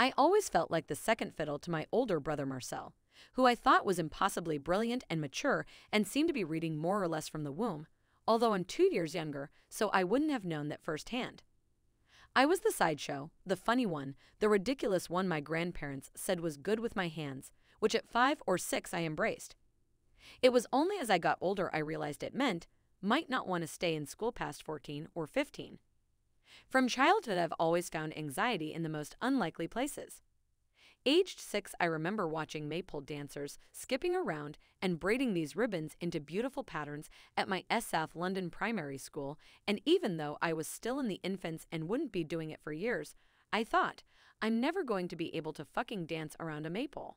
I always felt like the second fiddle to my older brother Marcel, who I thought was impossibly brilliant and mature and seemed to be reading more or less from the womb, although I'm two years younger, so I wouldn't have known that firsthand. I was the sideshow, the funny one, the ridiculous one my grandparents said was good with my hands, which at five or six I embraced. It was only as I got older I realized it meant might not want to stay in school past 14 or 15. From childhood, I've always found anxiety in the most unlikely places. Aged six, I remember watching maypole dancers skipping around and braiding these ribbons into beautiful patterns at my S South London primary school, and even though I was still in the infants and wouldn't be doing it for years, I thought, I'm never going to be able to fucking dance around a maypole.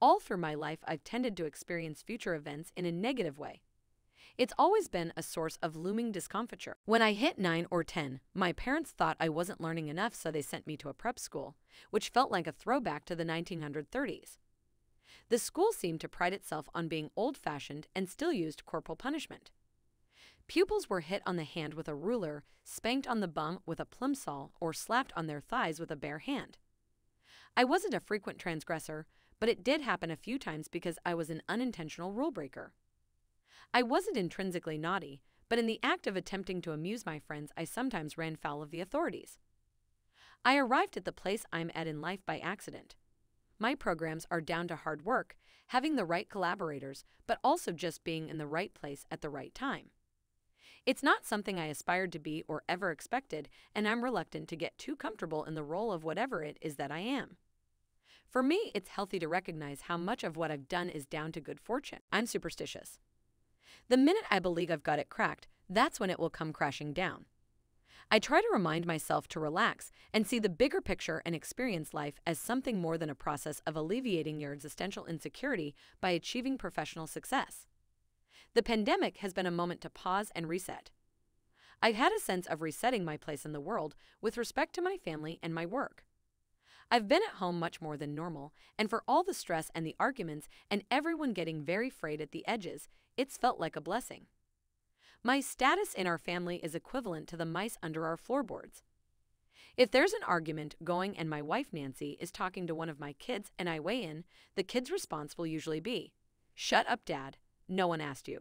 All through my life, I've tended to experience future events in a negative way. It's always been a source of looming discomfiture. When I hit 9 or 10, my parents thought I wasn't learning enough, so they sent me to a prep school, which felt like a throwback to the 1930s. The school seemed to pride itself on being old fashioned and still used corporal punishment. Pupils were hit on the hand with a ruler, spanked on the bum with a plimsoll, or slapped on their thighs with a bare hand. I wasn't a frequent transgressor, but it did happen a few times because I was an unintentional rule breaker. I wasn't intrinsically naughty, but in the act of attempting to amuse my friends, I sometimes ran foul of the authorities. I arrived at the place I'm at in life by accident. My programs are down to hard work, having the right collaborators, but also just being in the right place at the right time. It's not something I aspired to be or ever expected, and I'm reluctant to get too comfortable in the role of whatever it is that I am. For me, it's healthy to recognize how much of what I've done is down to good fortune. I'm superstitious. The minute I believe I've got it cracked, that's when it will come crashing down. I try to remind myself to relax and see the bigger picture and experience life as something more than a process of alleviating your existential insecurity by achieving professional success. The pandemic has been a moment to pause and reset. I've had a sense of resetting my place in the world with respect to my family and my work. I've been at home much more than normal, and for all the stress and the arguments and everyone getting very frayed at the edges, it's felt like a blessing. My status in our family is equivalent to the mice under our floorboards. If there's an argument going and my wife Nancy is talking to one of my kids and I weigh in, the kid's response will usually be, Shut up, Dad. No one asked you.